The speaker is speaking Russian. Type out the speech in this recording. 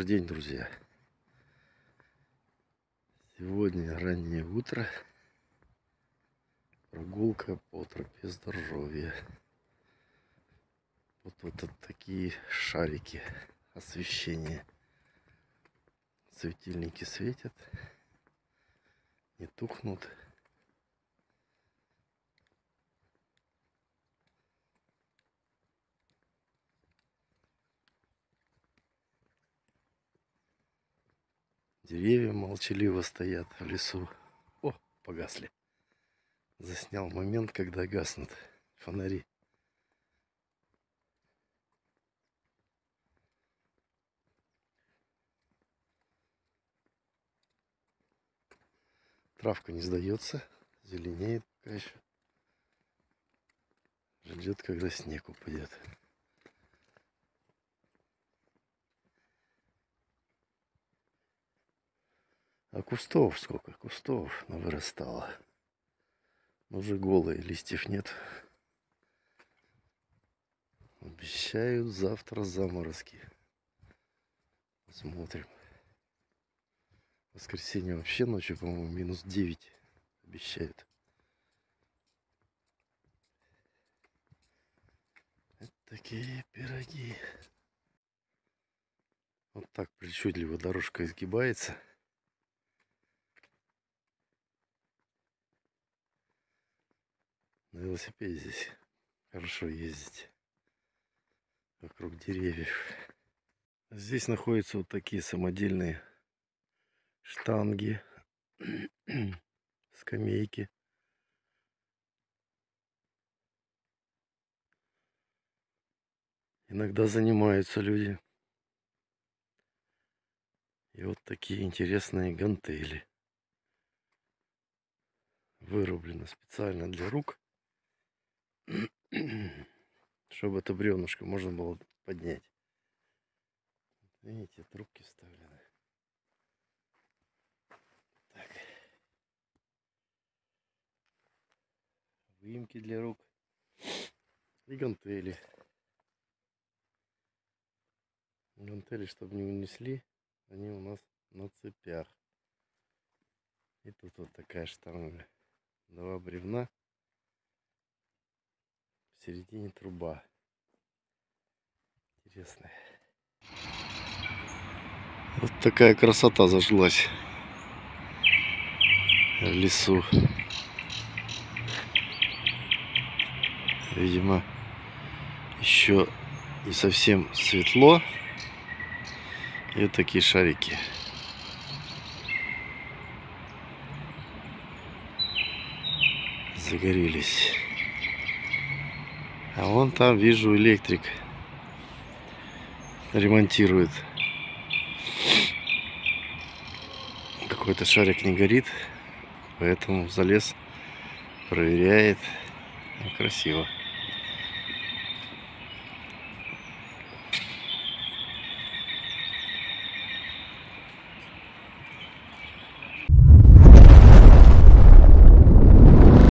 Добрый день, друзья. Сегодня раннее утро. Прогулка по тропе здоровья. Вот вот такие шарики освещения. Светильники светят. Не тухнут. Деревья молчаливо стоят в лесу. О, погасли. Заснял момент, когда гаснут фонари. Травка не сдается, зеленеет пока еще. Ждет, когда снег упадет. А кустов сколько? Кустов вырастало. Уже голые, листьев нет. Обещают завтра заморозки. Смотрим. Воскресенье вообще ночью, по-моему, минус 9 обещают. Такие пироги. Вот так причудливо дорожка изгибается. На велосипеде здесь хорошо ездить. Вокруг деревьев. Здесь находятся вот такие самодельные штанги, скамейки. Иногда занимаются люди. И вот такие интересные гантели. Вырублено специально для рук чтобы это бревнышко можно было поднять. Видите, трубки вставлены. Так. Выемки для рук. И гантели. Гантели, чтобы не унесли, они у нас на цепях. И тут вот такая штанга. Два бревна середине труба. Интересная. Вот такая красота зажглась в лесу. Видимо, еще не совсем светло. И вот такие шарики. Загорелись. А вон там вижу электрик ремонтирует. Какой-то шарик не горит, поэтому залез, проверяет. Ну, красиво.